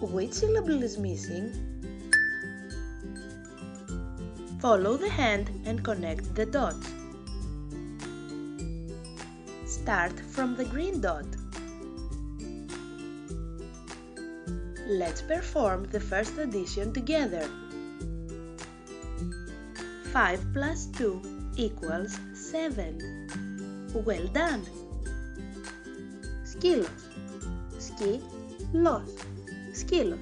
Which syllable is missing? Follow the hand and connect the dots. Start from the green dot. Let's perform the first addition together. 5 plus 2 equals 7. Well done! Skills. Ski. Lost. σκύλος.